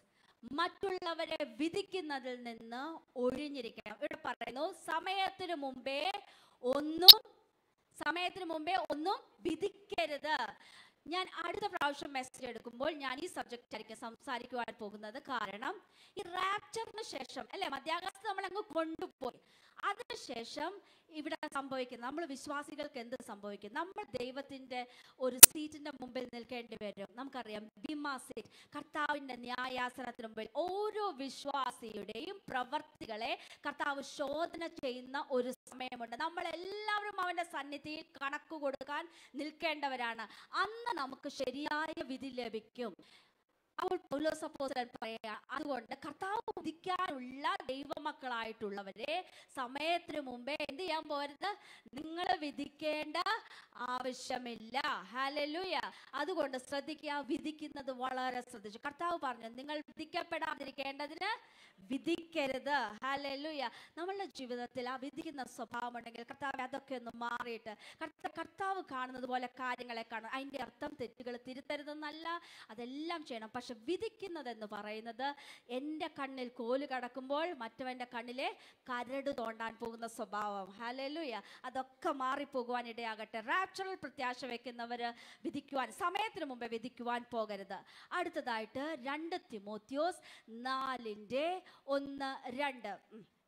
മറ്റുള്ളവരെ വിധിക്കുന്നതിൽ നിന്ന് ഒഴിഞ്ഞിരിക്കണം. ഇവിടെ പറയുന്നു സമയത്തിന് മുമ്പേ ഒന്നും സമയത്തിന് മുമ്പേ ഒന്നും വിധിക്കരുത്. ഞാൻ അടുത്ത പ്രാവശ്യം മെസ്സേജ് എടുക്കുമ്പോൾ ഞാൻ ഈ സബ്ജക്റ്റ് ആയിരിക്കും സംസാരിക്കുവാൻ പോകുന്നത്. കാരണം ഈ റാപ്ചറിന് ശേഷം അല്ലെ? മധ്യാകാശത്ത് നമ്മൾ അങ്ങ് കൊണ്ടുപോയി. അതിനുശേഷം ഇവിടെ സംഭവിക്കുന്നത് നമ്മൾ വിശ്വാസികൾക്ക് എന്ത് സംഭവിക്കും? നമ്മൾ ദൈവത്തിന്റെ ഒരു സീറ്റിന്റെ മുമ്പിൽ നിൽക്കേണ്ടി വരും. നമുക്കറിയാം ബിമ സീറ്റ് കർത്താവിന്റെ ന്യായാസനത്തിന് മുമ്പിൽ ഓരോ വിശ്വാസിയുടെയും പ്രവർത്തികളെ കർത്താവ് ശോധന ചെയ്യുന്ന ഒരു സമയമുണ്ട്. നമ്മളെല്ലാവരും അവന്റെ സന്നിധിയിൽ കണക്ക് കൊടുക്കാൻ നിൽക്കേണ്ടവരാണ്. അന്ന് നമുക്ക് ശരിയായ വിധി ലഭിക്കും. അപ്പോൾ പൗലോസ് അപ്പോസ്റ്റൽ പറയാ അതുകൊണ്ട് കർത്താവ് വിധിക്കാനുള്ള ദൈവമക്കളായിട്ടുള്ളവരെ സമയത്തിന് മുമ്പേ എന്ത് ചെയ്യാൻ പോരുത്? നിങ്ങൾ വിധിക്കേണ്ട ആവശ്യമില്ല. ഹാലലുയ അതുകൊണ്ട് ശ്രദ്ധിക്കുക വിധിക്കുന്നത് വളരെ ശ്രദ്ധിച്ചു. കർത്താവ് പറഞ്ഞു നിങ്ങൾ വിധിക്കപ്പെടാതിരിക്കേണ്ടതിന് വിധിക്കരുത്. ഹാലലുയ നമ്മളുടെ ജീവിതത്തിൽ ആ വിധിക്കുന്ന സ്വഭാവം ഉണ്ടെങ്കിൽ കർത്താവ് അതൊക്കെ ഒന്ന് മാറിയിട്ട് കർത്താവ് കാണുന്നത് പോലെ കാര്യങ്ങളെ കാണും. അതിന്റെ അർത്ഥം തെറ്റുകൾ തിരുത്തരുതെന്നല്ല അതെല്ലാം ചെയ്യണം. പക്ഷെ വിധിക്കുന്നത് എന്ന് പറയുന്നത് എന്റെ കണ്ണിൽ കോൽ കടക്കുമ്പോൾ മറ്റവന്റെ കണ്ണിലെ കരട് തോണ്ടാൻ പോകുന്ന സ്വഭാവം. ഹലലുയ അതൊക്കെ മാറിപ്പോകുവാൻ ഇടയാകട്ടെ. റാപ്ചറൽ പ്രത്യാശ വെക്കുന്നവർ വിധിക്കുവാൻ സമയത്തിന് മുമ്പേ വിധിക്കുവാൻ പോകരുത്. അടുത്തതായിട്ട് രണ്ട് തിമോത്യോസ് നാലിന്റെ ഒന്ന് രണ്ട്.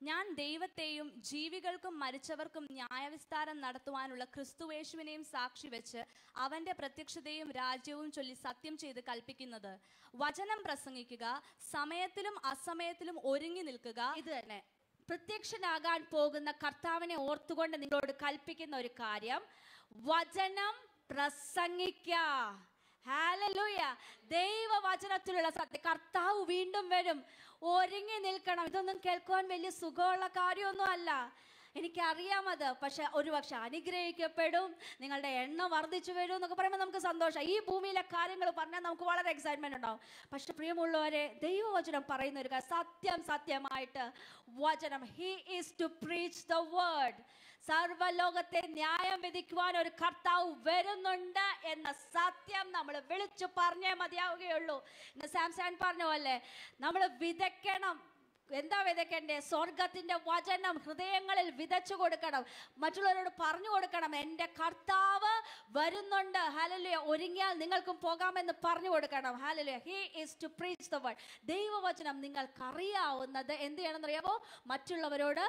ഞാൻ ദൈവത്തെയും ജീവികൾക്കും മരിച്ചവർക്കും ന്യായവിസ്താരം നടത്തുവാനുള്ള ക്രിസ്തുവേശുവിനെയും സാക്ഷി വെച്ച് അവന്റെ പ്രത്യക്ഷതയും രാജ്യവും ചൊല്ലി സത്യം ചെയ്ത് കൽപ്പിക്കുന്നത്. വചനം പ്രസംഗിക്കുക സമയത്തിലും അസമയത്തിലും ഒരുങ്ങി നിൽക്കുക. ഇത് തന്നെ. പ്രത്യക്ഷനാകാൻ പോകുന്ന കർത്താവിനെ ഓർത്തുകൊണ്ട് നിങ്ങളോട് കൽപ്പിക്കുന്ന ഒരു കാര്യം. വചനം പ്രസംഗിക്ക. ഹാലലൂയ ദൈവവചനത്തിലുള്ള സത്യം. കർത്താവ് വീണ്ടും വരും. ഒരുങ്ങി നിൽക്കണം. ഇതൊന്നും കേൾക്കുവാൻ വലിയ സുഖമുള്ള കാര്യമൊന്നും അല്ല എനിക്കറിയാം അത്. പക്ഷെ ഒരുപക്ഷെ അനുഗ്രഹിക്കപ്പെടും. നിങ്ങളുടെ എണ്ണം വർദ്ധിച്ചു വരും എന്നൊക്കെ പറയുമ്പോൾ നമുക്ക് സന്തോഷം. ഈ ഭൂമിയിലെ കാര്യങ്ങൾ പറഞ്ഞാൽ നമുക്ക് വളരെ എക്സൈറ്റ്മെന്റ് ഉണ്ടാവും. പക്ഷെ പ്രിയമുള്ളവരെ ദൈവവചനം പറയുന്ന ഒരു സത്യം സത്യമായിട്ട് വചനം. He is to preach the word സർവലോകത്തെ ന്യായം വിധിക്കുവാൻ ഒരു കർത്താവ് വരുന്നുണ്ട് എന്ന സത്യം നമ്മൾ വിളിച്ചു പറഞ്ഞേ മതിയാവുകയുള്ളൂ. ഇന്ന് സാംസാൻ പറഞ്ഞ പോലെ നമ്മൾ വിതയ്ക്കണം. എന്താ വിതയ്ക്കണ്ടേ? സ്വർഗത്തിന്റെ വചനം ഹൃദയങ്ങളിൽ വിതച്ചു കൊടുക്കണം. മറ്റുള്ളവരോട് പറഞ്ഞു കൊടുക്കണം. എന്റെ കർത്താവ് വരുന്നുണ്ട്. ഹാലലുയ ഒരുങ്ങിയാൽ നിങ്ങൾക്കും പോകാമെന്ന് പറഞ്ഞു കൊടുക്കണം. ഹാലലുയ he is to preach the word ദൈവവചനം നിങ്ങൾക്കറിയാവുന്നത് എന്ത് ചെയ്യണമെന്നറിയാമോ മറ്റുള്ളവരോട്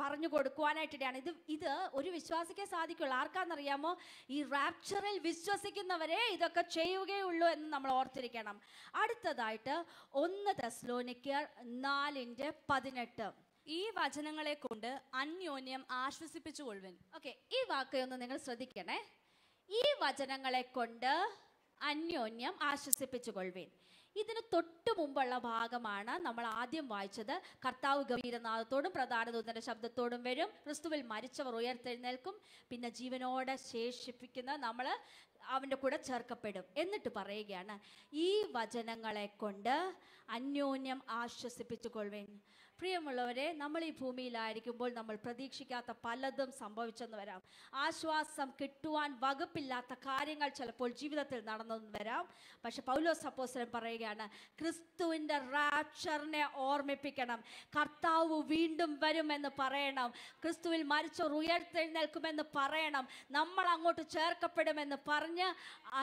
പറഞ്ഞു കൊടുക്കുവാനായിട്ടാണ് ഇത് ഇത് ഒരു വിശ്വാസിക്കേ സാധിക്കുള്ളൂ. ആർക്കാണെന്നറിയാമോ? ഈ റാപ്ചറിൽ വിശ്വസിക്കുന്നവരെ ഇതൊക്കെ ചെയ്യുകയുള്ളൂ എന്ന് നമ്മൾ ഓർത്തിരിക്കണം. അടുത്തതായിട്ട് ഒന്ന് തെസ്ലോനിക്കർ നാലിന്റെ പതിനെട്ട്. ഈ വചനങ്ങളെ കൊണ്ട് അന്യോന്യം ആശ്വസിപ്പിച്ചു കൊള്ളുവൻ ഓക്കെ ഈ വാക്കയൊന്ന് നിങ്ങൾ ശ്രദ്ധിക്കണേ. ഈ വചനങ്ങളെ കൊണ്ട് അന്യോന്യം ആശ്വസിപ്പിച്ചുകൊള്ളുവേൻ. ഇതിന് തൊട്ടു മുമ്പുള്ള ഭാഗമാണ് നമ്മൾ ആദ്യം വായിച്ചത്. കർത്താവ് ഗംഭീരനാഥത്തോടും പ്രധാന ദൂതന്റെ ശബ്ദത്തോടും വരും. ക്രിസ്തുവിൽ മരിച്ചവർ ഉയർത്തെഴുന്നേൽക്കും. പിന്നെ ജീവനോടെ ശേഷിപ്പിക്കുന്ന നമ്മൾ അവന്റെ കൂടെ ചേർക്കപ്പെടും എന്നിട്ട് പറയുകയാണ്. ഈ വചനങ്ങളെ കൊണ്ട് അന്യോന്യം ആശ്വസിപ്പിച്ചുകൊള്ളുവേൻ. പ്രിയമുള്ളവരെ നമ്മൾ ഈ ഭൂമിയിലായിരിക്കുമ്പോൾ നമ്മൾ പ്രതീക്ഷിക്കാത്ത പലതും സംഭവിച്ചെന്ന് വരാം. ആശ്വാസം കിട്ടുവാൻ വകുപ്പില്ലാത്ത കാര്യങ്ങൾ ചിലപ്പോൾ ജീവിതത്തിൽ നടന്നെന്ന് വരാം. പക്ഷെ പൗലോ അപ്പോസ്തലൻ പറയുകയാണ് ക്രിസ്തുവിന്റെ റാക്ഷറിനെ ഓർമ്മിപ്പിക്കണം. കർത്താവ് വീണ്ടും വരുമെന്ന് പറയണം. ക്രിസ്തുവിൽ മരിച്ചവർ ഉയർത്തെഴുന്നേൽക്കുമെന്ന് പറയണം. നമ്മൾ അങ്ങോട്ട് ചേർക്കപ്പെടുമെന്ന് പറഞ്ഞ്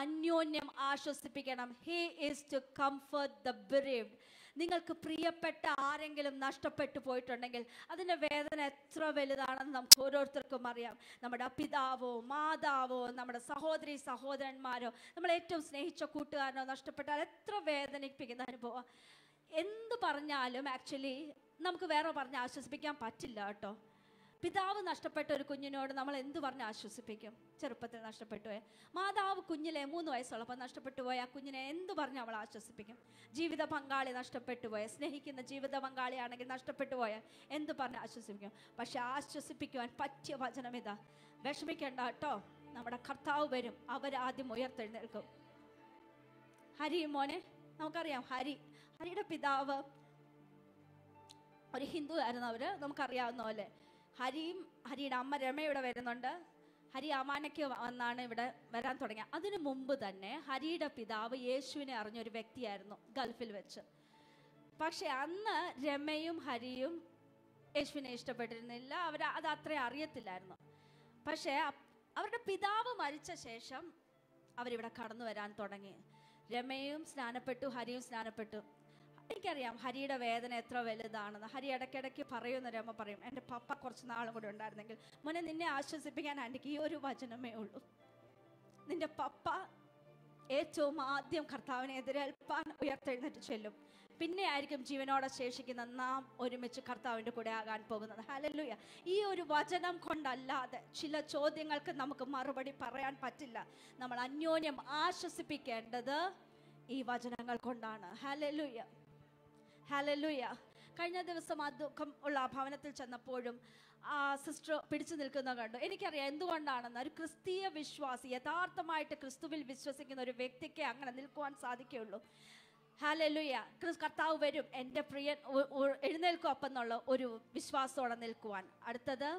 അന്യോന്യം ആശ്വസിപ്പിക്കണം. He is to comfort the bereaved നിങ്ങൾക്ക് പ്രിയപ്പെട്ട ആരെങ്കിലും നഷ്ടപ്പെട്ടു പോയിട്ടുണ്ടെങ്കിൽ അതിന്റെ വേദന എത്ര വലുതാണെന്ന് നമുക്ക് ഓരോരുത്തർക്കും അറിയാം. നമ്മുടെ പിതാവോ മാതാവോ നമ്മുടെ സഹോദരി സഹോദരന്മാരോ നമ്മൾ ഏറ്റവും സ്നേഹിച്ച കൂട്ടുകാരനോ നഷ്ടപ്പെട്ടാൽ എത്ര വേദനിപ്പിക്കുന്ന അനുഭവം എന്ത് പറഞ്ഞാലും ആക്ച്വലി നമുക്ക് വേറെ പറഞ്ഞ് ആശ്വസിപ്പിക്കാൻ പറ്റില്ല കേട്ടോ. പിതാവ് നഷ്ടപ്പെട്ട ഒരു കുഞ്ഞിനോട് നമ്മൾ എന്ത് പറഞ്ഞ് ആശ്വസിപ്പിക്കും? ചെറുപ്പത്തിൽ നഷ്ടപ്പെട്ടു പോയ. മാതാവ് കുഞ്ഞിലെ മൂന്ന് വയസ്സുള്ളപ്പോൾ നഷ്ടപ്പെട്ടു പോയ. ആ കുഞ്ഞിനെ എന്ത് പറഞ്ഞ് അവൾ ആശ്വസിപ്പിക്കും? ജീവിത പങ്കാളി നഷ്ടപ്പെട്ടു പോയ. സ്നേഹിക്കുന്ന ജീവിത പങ്കാളിയാണെങ്കിൽ നഷ്ടപ്പെട്ടു പോയ. എന്ത് പറഞ്ഞ് ആശ്വസിപ്പിക്കും? പക്ഷെ ആശ്വസിപ്പിക്കുവാൻ പറ്റിയ വചനം ഇതാ. വിഷമിക്കേണ്ട കേട്ടോ. നമ്മുടെ കർത്താവ് വരും. അവരാദ്യം ഉയർത്തെഴുന്നേൽക്കും. ഹരി മോനെ നമുക്കറിയാം ഹരി. ഹരിയുടെ പിതാവ് ഒരു ഹിന്ദു ആയിരുന്നു അവർ. നമുക്കറിയാവുന്ന പോലെ. ഹരിയും ഹരിയുടെ അമ്മ രമ ഇവിടെ വരുന്നുണ്ട്. ഹരി അമാനയ്ക്ക് വന്നാണ് ഇവിടെ വരാൻ തുടങ്ങിയത്. അതിനു മുമ്പ് തന്നെ ഹരിയുടെ പിതാവ് യേശുവിനെ അറിഞ്ഞൊരു വ്യക്തിയായിരുന്നു ഗൾഫിൽ വെച്ച്. പക്ഷെ അന്ന് രമയും ഹരിയും യേശുവിനെ ഇഷ്ടപ്പെട്ടിരുന്നില്ല. അവർ അത് അത്രയും അറിയത്തില്ലായിരുന്നു. പക്ഷേ അവരുടെ പിതാവ് മരിച്ച ശേഷം അവരിവിടെ കടന്നു വരാൻ തുടങ്ങി. രമയും സ്നാനപ്പെട്ടു ഹരിയും സ്നാനപ്പെട്ടു. എനിക്കറിയാം ഹരിയുടെ വേദന എത്ര വലുതാണെന്ന്. ഹരി ഇടയ്ക്കിടയ്ക്ക് പറയുന്നൊരു അമ്മ പറയും. എന്റെ പപ്പ കുറച്ച് നാളും കൂടെ ഉണ്ടായിരുന്നെങ്കിൽ മോനെ നിന്നെ ആശ്വസിപ്പിക്കാൻ ആന്റിക്ക് ഈ ഒരു വചനമേ ഉള്ളൂ. നിന്റെ പപ്പ ഏറ്റവും ആദ്യം കർത്താവിനെ എതിരേൽപ്പാൻ ഉയർത്തെഴുന്നേറ്റ് ചെല്ലും. പിന്നെ ആയിരിക്കും ജീവനോടെ ശേഷിക്കുന്ന നാം ഒരുമിച്ച് കർത്താവിന്റെ കൂടെ ആകാൻ പോകുന്നത്. ഹലല്ലുയ ഈ ഒരു വചനം കൊണ്ടല്ലാതെ ചില ചോദ്യങ്ങൾക്ക് നമുക്ക് മറുപടി പറയാൻ പറ്റില്ല. നമ്മൾ അന്യോന്യം ആശ്വസിപ്പിക്കേണ്ടത് ഈ വചനങ്ങൾ കൊണ്ടാണ്. ഹലലുയ ഹലലുയ കഴിഞ്ഞ ദിവസം ആ ദുഃഖം ഉള്ള ആ ഭവനത്തിൽ ചെന്നപ്പോഴും ആ സിസ്റ്റർ പിടിച്ചു നിൽക്കുന്ന കണ്ടു. എനിക്കറിയാം എന്തുകൊണ്ടാണെന്ന്. ഒരു ക്രിസ്തീയ വിശ്വാസി യഥാർത്ഥമായിട്ട് ക്രിസ്തുവിൽ വിശ്വസിക്കുന്ന ഒരു വ്യക്തിക്ക് അങ്ങനെ നിൽക്കുവാൻ സാധിക്കുകയുള്ളൂ. ഹാലലുയ കർത്താവ് വരും. എന്റെ പ്രിയൻ എഴുന്നേൽക്കും അപ്പം എന്നുള്ള ഒരു വിശ്വാസത്തോടെ നിൽക്കുവാൻ. അടുത്തത്?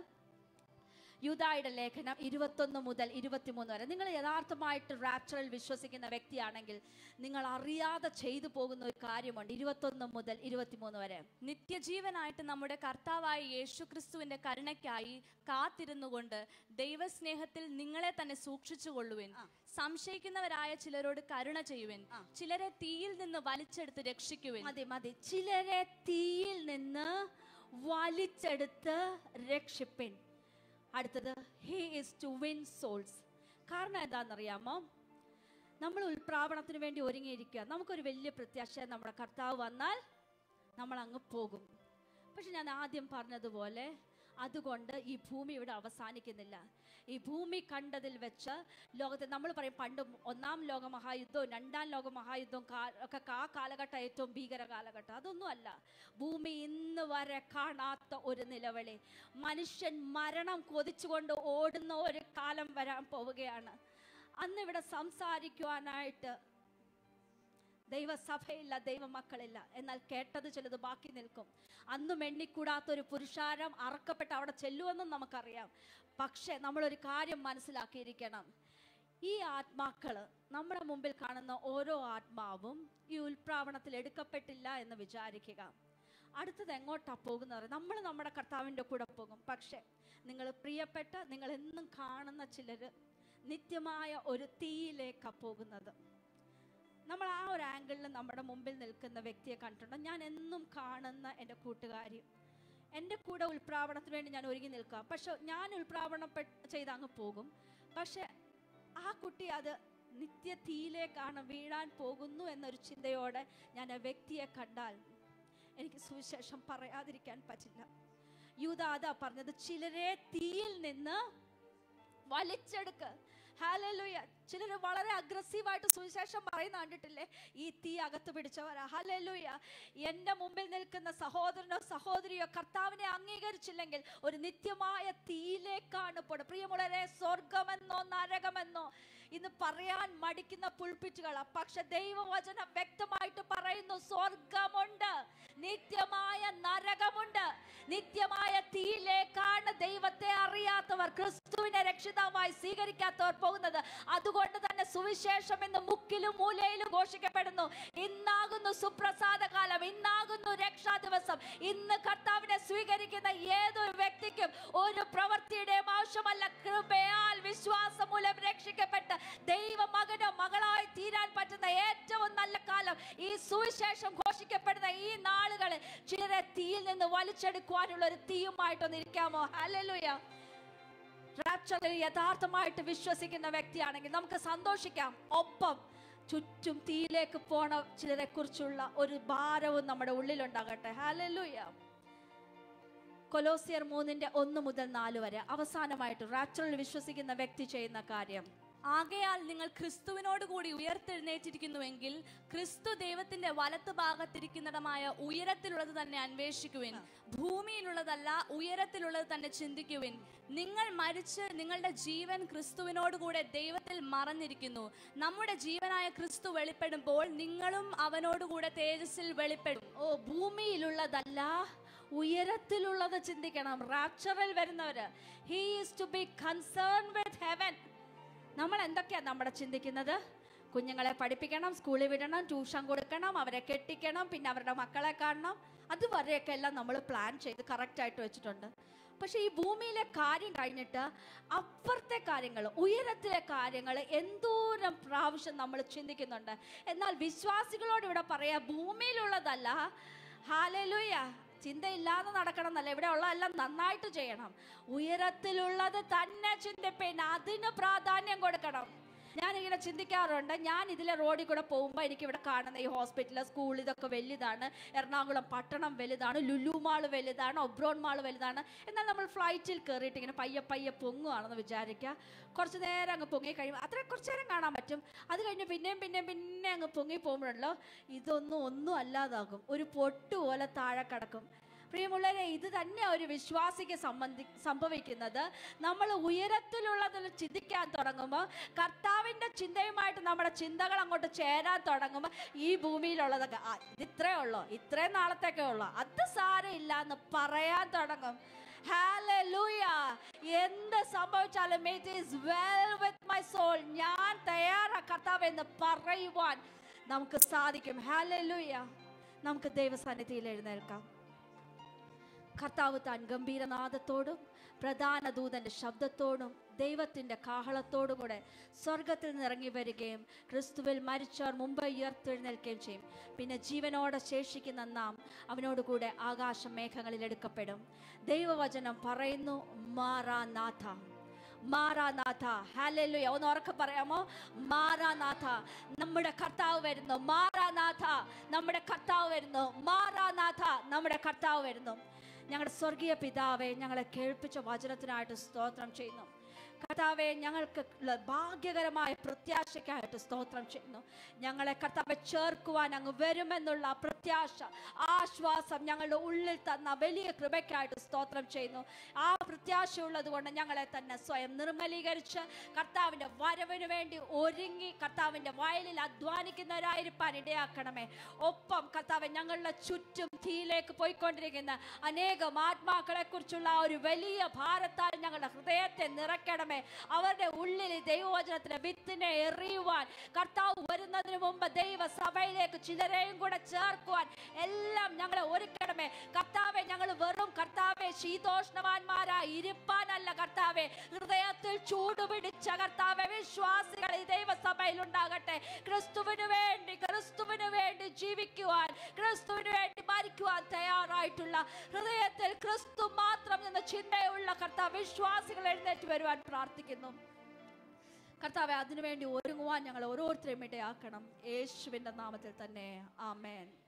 യൂതായുടെ ലേഖനം ഇരുപത്തൊന്ന് മുതൽ ഇരുപത്തിമൂന്ന് വരെ. നിങ്ങൾ യഥാർത്ഥമായിട്ട് റാപ്ചറിൽ വിശ്വസിക്കുന്ന വ്യക്തിയാണെങ്കിൽ നിങ്ങൾ അറിയാതെ ചെയ്തു പോകുന്ന ഒരു കാര്യമുണ്ട് ഇരുപത്തൊന്ന് മുതൽ ഇരുപത്തിമൂന്ന് വരെ. നിത്യജീവനായിട്ട് നമ്മുടെ കർത്താവായ യേശുക്രിസ്തുവിന്റെ കരുണയ്ക്കായി കാത്തിരുന്നുകൊണ്ട് ദൈവസ്നേഹത്തിൽ നിങ്ങളെ തന്നെ സൂക്ഷിച്ചു കൊള്ളുവിൻ. സംശയിക്കുന്നവരായ ചിലരോട് കരുണ ചെയ്യുവിൻ. ചിലരെ തീയിൽ നിന്ന് വലിച്ചെടുത്ത് രക്ഷിക്കുവിൻ. മതി മതി. ചിലരെ തീയിൽ നിന്ന് വലിച്ചെടുത്ത് രക്ഷിപ്പിൻ. അടുത്തത് he is to win souls കാരണം എന്താണെന്നറിയാമോ? നമ്മൾ ഉൽപ്രാവണത്തിന് വേണ്ടി ഒരുങ്ങിയിരിക്കുക. നമുക്കൊരു വലിയ പ്രത്യാശ നമ്മുടെ കർത്താവ് വന്നാൽ നമ്മൾ അങ്ങ് പോകും. പക്ഷെ ഞാൻ ആദ്യം പറഞ്ഞതുപോലെ അതുകൊണ്ട് ഈ ഭൂമി ഇവിടെ അവസാനിക്കുന്നില്ല. ഈ ഭൂമി കണ്ടതിൽ വെച്ച് ലോകത്തെ നമ്മൾ പറയും പണ്ട് ഒന്നാം ലോക മഹായുദ്ധവും രണ്ടാം ലോക മഹായുദ്ധവും ഒക്കെ ആ കാലഘട്ടം ഏറ്റവും ഭീകര കാലഘട്ടം. അതൊന്നുമല്ല ഭൂമി ഇന്ന് വരെ കാണാത്ത ഒരു നിലവിളി. മനുഷ്യൻ മരണം കൊതിച്ചുകൊണ്ട് ഓടുന്ന ഒരു കാലം വരാൻ പോവുകയാണ്. അന്ന് അന്നിവിടെ സംസാരിക്കുവാനായിട്ട് ദൈവസഭയില്ല ദൈവമക്കളില്ല. എന്നാൽ കേട്ടത് ചിലത് ബാക്കി നിൽക്കും. അന്നും എണ്ണിക്കൂടാത്ത ഒരു പുരുഷാരം അറക്കപ്പെട്ട് അവിടെ ചെല്ലുമെന്നും നമുക്കറിയാം. പക്ഷേ നമ്മളൊരു കാര്യം മനസ്സിലാക്കിയിരിക്കണം. ഈ ആത്മാക്കൾ നമ്മുടെ മുമ്പിൽ കാണുന്ന ഓരോ ആത്മാവും ഈ ഉൽപ്രാവണത്തിൽ എടുക്കപ്പെട്ടില്ല എന്ന് വിചാരിക്കുക. അടുത്തത് എങ്ങോട്ടാ പോകുന്നത് നമ്മൾ നമ്മുടെ കർത്താവിന്റെ കൂടെ പോകും. പക്ഷേ നിങ്ങൾ പ്രിയപ്പെട്ട നിങ്ങൾ എന്നും കാണുന്ന ചിലര് നിത്യമായ ഒരു തീയിലേക്കാണ് പോകുന്നത്. നമ്മൾ ആ ഒരു ആംഗിളിൽ നമ്മുടെ മുമ്പിൽ നിൽക്കുന്ന വ്യക്തിയെ കണ്ടിട്ടുണ്ട്? ഞാൻ എന്നും കാണുന്ന എന്റെ കൂട്ടുകാരി. എന്റെ കൂടെ ഉൽപ്രാവണത്തിന് വേണ്ടി ഞാൻ ഒരുങ്ങി നിൽക്കുക. പക്ഷെ ഞാൻ ഉൽപ്രാവണം ചെയ്ത് അങ്ങ് പോകും. പക്ഷെ ആ കുട്ടി അത് നിത്യ തീയിലേക്കാണ് വീഴാൻ പോകുന്നു എന്നൊരു ചിന്തയോടെ ഞാൻ ആ വ്യക്തിയെ കണ്ടാൽ എനിക്ക് സുവിശേഷം പറയാതിരിക്കാൻ പറ്റില്ല. യൂതാദ പറഞ്ഞത് ചിലരെ തീയിൽ നിന്ന് വലിച്ചെടുക്ക്. ഹാലലുയ. ചിലർ വളരെ അഗ്രസീവായിട്ട് സുവിശേഷം പറയുന്ന കണ്ടിട്ടില്ലേ? ഈ തീ അകത്ത് പിടിച്ചവരാ. ഹലലുയ എന്റെ മുമ്പിൽ നിൽക്കുന്ന സഹോദരനോ സഹോദരിയോ കർത്താവിനെ അംഗീകരിച്ചില്ലെങ്കിൽ ഒരു നിത്യമായ തീയിലേക്കാണ് പോണത്. പ്രിയമുള്ളവരെ സ്വർഗമെന്നോ നരകമെന്നോ ഇന്ന് പറയാൻ മടിക്കുന്ന പുൾപ്പിറ്റുകളാ പക്ഷെ ദൈവവചനം വ്യക്തമായിട്ട് പറയുന്നു സ്വർഗമുണ്ട് നിത്യമായ നരകമുണ്ട് നിത്യമായ തീയിലേക്കാണ് ദൈവത്തെ അറിയാത്തവർ ക്രിസ്തുവിനെ രക്ഷിതാവായി സ്വീകരിക്കാത്തവർ പോകുന്നത്. അതുകൊണ്ട് തന്നെ സുവിശേഷം എന്ന് മുക്കിലും മൂലയിലും ഘോഷിക്കപ്പെടുന്നു. ഇന്നാകുന്നു സുപ്രസാദ കാലം ഇന്നാകുന്നു രക്ഷാ ദിവസം. ഇന്ന് കർത്താവിനെ സ്വീകരിക്കുന്ന ഏതൊരു വ്യക്തിക്കും ഒരു പ്രവൃത്തിയുടെയും ആവശ്യമല്ല. കൃപയാൽ വിശ്വാസം മൂലം രക്ഷിക്കപ്പെട്ട് ദൈവ മകനോ മകളായി തീരാൻ പറ്റുന്ന ഏറ്റവും നല്ല കാലം ഈ സുവിശേഷം ഘോഷിക്കപ്പെടുന്ന ഈ നാളുകളെ ചിലരെ തീയിൽ നിന്ന് വലിച്ചെടുക്കുവാനുള്ള ഒരു തീയുമായിട്ടൊന്നിരിക്കാമോ? ഹലലുയാ റാപ്ചറിൽ യഥാർത്ഥമായിട്ട് വിശ്വസിക്കുന്ന വ്യക്തിയാണെങ്കിൽ നമുക്ക് സന്തോഷിക്കാം. ഒപ്പം ചുറ്റും തീയിലേക്ക് പോണ ചിലരെ കുറിച്ചുള്ള ഒരു ഭാരവും നമ്മുടെ ഉള്ളിലുണ്ടാകട്ടെ. ഹാലലൂയ കൊലോസിയർ മൂന്നിന്റെ ഒന്ന് മുതൽ നാല് വരെ അവസാനമായിട്ട് റാപ്ചറിൽ വിശ്വസിക്കുന്ന വ്യക്തി ചെയ്യുന്ന കാര്യം. ആകയാൽ നിങ്ങൾ ക്രിസ്തുവിനോട് കൂടി ഉയർത്തെഴുന്നേറ്റിരിക്കുന്നുവെങ്കിൽ ക്രിസ്തു ദൈവത്തിന്റെ വലത്ത് ഭാഗത്തിരിക്കുന്നിടമായ ഉയരത്തിലുള്ളത് തന്നെ അന്വേഷിക്കുവിൻ. ഭൂമിയിലുള്ളതല്ല ഉയരത്തിലുള്ളത് തന്നെ ചിന്തിക്കുവിൻ. നിങ്ങൾ മരിച്ച് നിങ്ങളുടെ ജീവൻ ക്രിസ്തുവിനോട് കൂടെ ദൈവത്തിൽ മറഞ്ഞിരിക്കുന്നു നമ്മുടെ ജീവനായ ക്രിസ്തു വെളിപ്പെടുമ്പോൾ നിങ്ങളും അവനോടുകൂടെ തേജസ്സിൽ വെളിപ്പെടും. ഓ ഭൂമിയിലുള്ളതല്ല ഉയരത്തിലുള്ളത് ചിന്തിക്കണം. റാപ്ചറിൽ വരുന്നവര് he is to be concern with heaven നമ്മൾ എന്തൊക്കെയാണ് നമ്മുടെ ചിന്തിക്കുന്നത്? കുഞ്ഞുങ്ങളെ പഠിപ്പിക്കണം സ്കൂളിൽ വിടണം ട്യൂഷൻ കൊടുക്കണം അവരെ കെട്ടിക്കണം പിന്നെ അവരുടെ മക്കളെ കാണണം. അതുവരെയൊക്കെ എല്ലാം നമ്മൾ പ്ലാൻ ചെയ്ത് കറക്റ്റായിട്ട് വെച്ചിട്ടുണ്ട്. പക്ഷേ ഈ ഭൂമിയിലെ കാര്യം കഴിഞ്ഞിട്ട് അപ്പുറത്തെ കാര്യങ്ങൾ ഉയരത്തിലെ കാര്യങ്ങൾ എന്തോരം പ്രാവശ്യം നമ്മൾ ചിന്തിക്കുന്നുണ്ട്. എന്നാൽ വിശ്വാസികളോട് ഇവിടെ പറയാ ഭൂമിയിലുള്ളതല്ല. ഹാലലുയ. ചിന്തയില്ലാതെ നടക്കണം എന്നല്ല ഇവിടെ ഉള്ള എല്ലാം നന്നായിട്ട് ചെയ്യണം. ഉയരത്തിലുള്ളത് തന്നെ ചിന്തിപ്പേൻ. അതിന് പ്രാധാന്യം കൊടുക്കണം. ഞാനിങ്ങനെ ചിന്തിക്കാറുണ്ട്. ഞാൻ ഇതിലെ റോഡിൽ കൂടെ പോകുമ്പോൾ എനിക്ക് ഇവിടെ കാണുന്ന ഈ ഹോസ്പിറ്റൽ സ്കൂൾ ഇതൊക്കെ വലുതാണ്. എറണാകുളം പട്ടണം വലുതാണ്. ലുലു മാൾ വലുതാണ്. ഒബ്രോൺ മാൾ വലുതാണ്. എന്നാൽ നമ്മൾ ഫ്ലൈറ്റിൽ കയറിയിട്ട് ഇങ്ങനെ പയ്യെ പയ്യെ പൊങ്ങുകയാണെന്ന് വിചാരിക്കുക. കുറച്ച് നേരം അങ്ങ് പൊങ്ങി കഴിയുമ്പോൾ അത്ര കുറച്ച് നേരം കാണാൻ പറ്റും. അത് കഴിഞ്ഞ് പിന്നെയും പിന്നെയും പിന്നെ അങ്ങ് പൊങ്ങി പോകുമ്പോഴല്ലോ ഇതൊന്നും ഒന്നും അല്ലാതാകും. ഒരു പൊട്ട് പോലെ താഴെ കിടക്കും. പ്രിയമുള്ളവരെ ഇത് തന്നെ ഒരു വിശ്വാസിക്ക് സംബന്ധി സംഭവിക്കുന്നത്. നമ്മൾ ഉയരത്തിലുള്ളതിൽ ചിന്തിക്കാൻ തുടങ്ങുമ്പോൾ കർത്താവിന്റെ ചിന്തയുമായിട്ട് നമ്മുടെ ചിന്തകൾ അങ്ങോട്ട് ചേരാൻ തുടങ്ങുമ്പോൾ ഈ ഭൂമിയിലുള്ളതൊക്കെ ഇത്രേ ഉള്ളൂ ഇത്രയും നാളത്തേക്കേ ഉള്ളൂ അത് സാരമില്ല എന്ന് പറയാൻ തുടങ്ങും. എന്ത് സംഭവിച്ചാലും it is well with my soul ഞാൻ തയ്യാറാ എന്ന് പറയുവാൻ നമുക്ക് സാധിക്കും. ഹാലലൂയ നമുക്ക് ദൈവസന്നിധിയിൽ എഴുന്നേൽക്കാം. കർത്താവ് താൻ ഗംഭീരനാദത്തോടും പ്രധാന ദൂതന്റെ ശബ്ദത്തോടും ദൈവത്തിന്റെ കാഹളത്തോടും കൂടെ സ്വർഗത്തിൽ നിന്ന് ഇറങ്ങി വരികയും ക്രിസ്തുവിൽ മരിച്ചവർ മുമ്പ് ഉയർത്തെഴുന്നേൽക്കുകയും ചെയ്യും. പിന്നെ ജീവനോടെ ശേഷിക്കുന്ന നാം അവനോട് കൂടെ ആകാശ മേഘങ്ങളിൽ എടുക്കപ്പെടും. ദൈവവചനം പറയുന്നു മാറാനാഥ മാറാനാഥ ഹാലലുയ ഒന്ന് ഉറക്കെ പറയാമോ? മാറാനാഥ നമ്മുടെ കർത്താവ് വരുന്നു. മാറാനാഥ നമ്മുടെ കർത്താവ് വരുന്നു. മാറാനാഥ നമ്മുടെ കർത്താവ് വരുന്നു. ഞങ്ങളുടെ സ്വർഗീയ പിതാവെ ഞങ്ങളെ കേൾപ്പിച്ച വചനത്തിനായിട്ട് സ്തോത്രം ചെയ്യുന്നു. കർത്താവെ ഞങ്ങൾക്ക് ഭാഗ്യകരമായ പ്രത്യാശയ്ക്കായിട്ട് സ്തോത്രം ചെയ്യുന്നു. ഞങ്ങളെ കർത്താവെ ചേർക്കുവാൻ അങ്ങ് വരുമെന്നുള്ള പ്രത്യാശ ആശ്വാസം ഞങ്ങളുടെ ഉള്ളിൽ തന്ന വലിയ കൃപയ്ക്കായിട്ട് സ്തോത്രം ചെയ്യുന്നു. ആ പ്രത്യാശ ഉള്ളത് കൊണ്ട് ഞങ്ങളെ തന്നെ സ്വയം നിർമ്മലീകരിച്ച് കർത്താവിന്റെ വരവിന് വേണ്ടി ഒരുങ്ങി കർത്താവിന്റെ വയലിൽ അധ്വാനിക്കുന്നവരായിരിക്കാൻ ഇടയാക്കണമേ. ഒപ്പം കർത്താവ് ഞങ്ങളുടെ ചുറ്റും തീയിലേക്ക് പോയിക്കൊണ്ടിരിക്കുന്ന അനേകം ആത്മാക്കളെക്കുറിച്ചുള്ള ഒരു വലിയ ഭാരത്താൽ ഞങ്ങളുടെ ഹൃദയത്തെ നിറയ്ക്കണമേ. അവരുടെ ഉള്ളിൽ ദൈവവചനത്തിന് വിത്തിനെ എറിയുവാൻ കർത്താവ് വരുന്നതിന് മുമ്പ് ദൈവ സഭയിലേക്ക് ചിലരെയും കൂടെ ചേർക്കുവാൻ എല്ലാം ഞങ്ങളെ ഒരുക്കണമേ. കർത്താവെ ഞങ്ങൾ വെറും കർത്താവെ ശീതോഷ്ണവാന്മാരായി ഇരിപ്പാനല്ല കർത്താവെ. ഹൃദയത്തിൽ ചൂടുപിടിച്ച കർത്താവെ വിശ്വാസികൾ ഈ ദൈവസഭയിൽ ഉണ്ടാകട്ടെ. ക്രിസ്തുവിന് വേണ്ടി ക്രിസ്തുവിന് വേണ്ടി ജീവിക്കുവാൻ ക്രിസ്തുവിന് വേണ്ടി മരിക്കുവാൻ തയ്യാറായിട്ടുള്ള ഹൃദയത്തിൽ ക്രിസ്തു മാത്രം എന്ന ചിന്തയുള്ള കർത്താവ് വിശ്വാസികൾ എഴുന്നേറ്റ് വരുവാൻ പ്രാർത്ഥിക്കുന്നു. കർത്താവെ അതിനുവേണ്ടി ഒരുങ്ങുവാൻ ഞങ്ങൾ ഓരോരുത്തരെയും ഇടയാക്കണം. യേശുവിന്റെ നാമത്തിൽ തന്നെ. ആമേൻ.